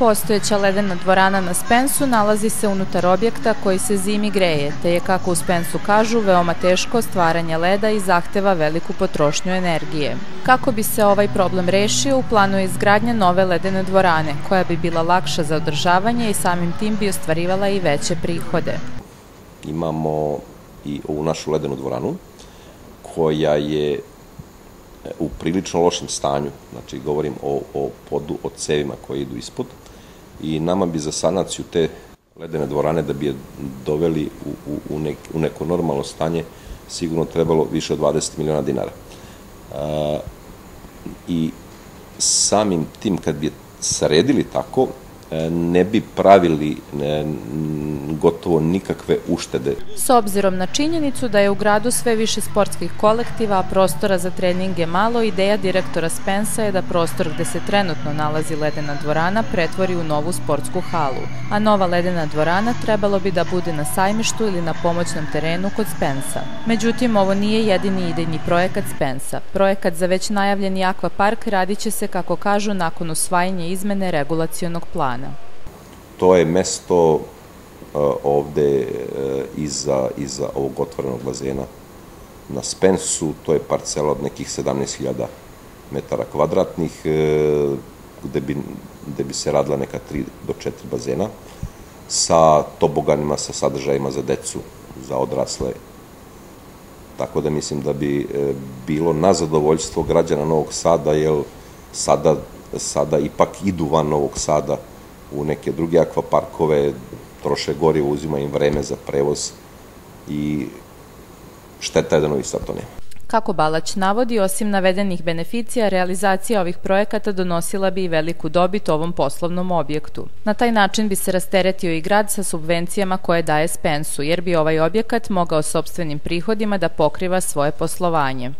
Postojeća ledena dvorana na Spensu nalazi se unutar objekta koji se zimi greje, te je, kako u Spensu kažu, veoma teško stvaranje leda i zahteva veliku potrošnju energije. Kako bi se ovaj problem rešio, u planu je izgradnja nove ledene dvorane, koja bi bila lakša za održavanje i samim tim bi ostvarivala i veće prihode. Imamo i ovu našu ledenu dvoranu, koja je u prilično lošem stanju, znači govorim o, o podu, o cevima koji idu ispod i nama bi za sanaciju te ledene dvorane da bi je doveli u, u, u, nek, u neko normalno stanje sigurno trebalo više od 20 miliona dinara. A, I samim tim kad bi sredili tako, E, ne bi pravili e, gotovo nikakve uštede. S obzirom na činjenicu da je u gradu sve više sportskih kolektiva, a prostora za treninge malo, ideja direktora Spensa je da prostor gde se trenutno nalazi ledena dvorana pretvori u novu sportsku halu, a nova ledena dvorana trebalo bi da bude na sajmištu ili na pomoćnom terenu kod Spensa. Međutim, ovo nije jedini idejni projekat Spensa. Projekat za već najavljeni akvapark radit će se, kako kažu, nakon usvajanja izmene regulacionog plana? To je mesto ovde uh, iza, iza ovog otvorenog bazena na Spensu, to je parcela od nekih 17.000 metara kvadratnih, uh, gde bi, gde bi se radila neka 3 do 4 bazena, sa toboganima, sa sadržajima za decu, za odrasle, tako da mislim da bi bilo na zadovoljstvo građana Novog Sada, jer sada, sada ipak idu van Novog Sada u neke druge akvaparkove, troše gorivo, uzima im vreme za prevoz i šteta je da Novi Sad to nema. Kako Balać navodi, osim navedenih beneficija, realizacija ovih projekata donosila bi i veliku dobit ovom poslovnom objektu. Na taj način bi se rasteretio i grad sa subvencijama koje daje Spensu, jer bi ovaj objekat mogao sobstvenim prihodima da pokriva svoje poslovanje.